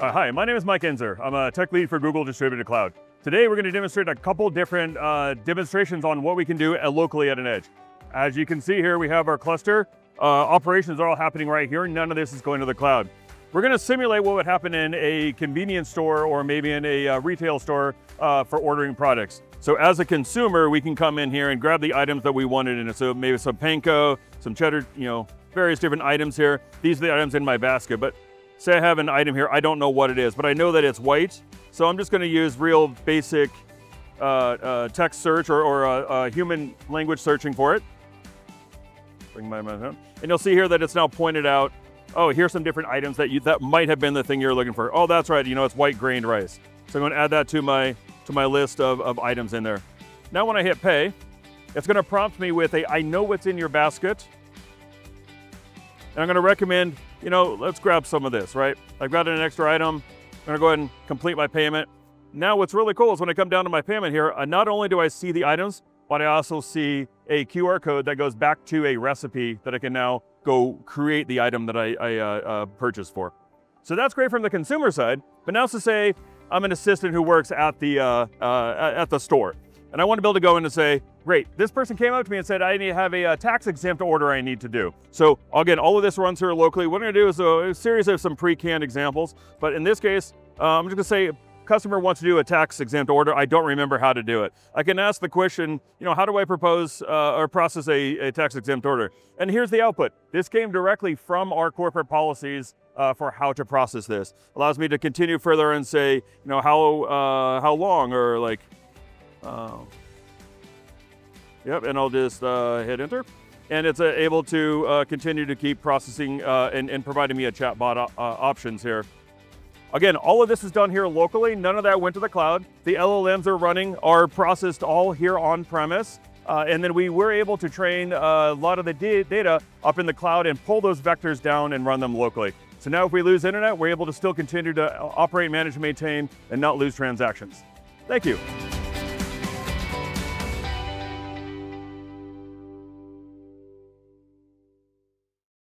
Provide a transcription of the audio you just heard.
Uh, hi, my name is Mike Ensor. I'm a tech lead for Google Distributed Cloud. Today we're going to demonstrate a couple different uh, demonstrations on what we can do at, locally at an edge. As you can see here, we have our cluster. Uh, operations are all happening right here. None of this is going to the cloud. We're going to simulate what would happen in a convenience store or maybe in a uh, retail store uh, for ordering products. So as a consumer, we can come in here and grab the items that we wanted in it. So maybe some panko, some cheddar, you know, various different items here. These are the items in my basket, but say I have an item here, I don't know what it is, but I know that it's white. So I'm just gonna use real basic uh, uh, text search or, or uh, uh human language searching for it. Bring my. And you'll see here that it's now pointed out, oh, here's some different items that you, that might have been the thing you're looking for. Oh, that's right, you know, it's white grained rice. So I'm gonna add that to my, to my list of, of items in there. Now when I hit pay, it's gonna prompt me with a, I know what's in your basket, and I'm gonna recommend, you know, let's grab some of this, right? I've got an extra item. I'm gonna go ahead and complete my payment. Now what's really cool is when I come down to my payment here, uh, not only do I see the items, but I also see a QR code that goes back to a recipe that I can now go create the item that I, I uh, uh, purchased for. So that's great from the consumer side, but now to say I'm an assistant who works at the, uh, uh, at the store. And I want to be able to go in and say, great, this person came up to me and said, I need to have a, a tax exempt order I need to do. So again, all of this runs here locally. What I'm gonna do is a, a series of some pre-canned examples. But in this case, uh, I'm just gonna say, customer wants to do a tax exempt order. I don't remember how to do it. I can ask the question, you know, how do I propose uh, or process a, a, tax exempt order? And here's the output. This came directly from our corporate policies uh, for how to process this. Allows me to continue further and say, you know, how, uh, how long or like, uh, yep, and I'll just uh, hit enter. And it's uh, able to uh, continue to keep processing uh, and, and, providing me a chatbot uh, options here. Again, all of this is done here locally. None of that went to the cloud. The LLMs are running are processed all here on premise. Uh, and then we were able to train a lot of the data up in the cloud and pull those vectors down and run them locally. So now if we lose internet, we're able to still continue to operate, manage, maintain, and not lose transactions. Thank you.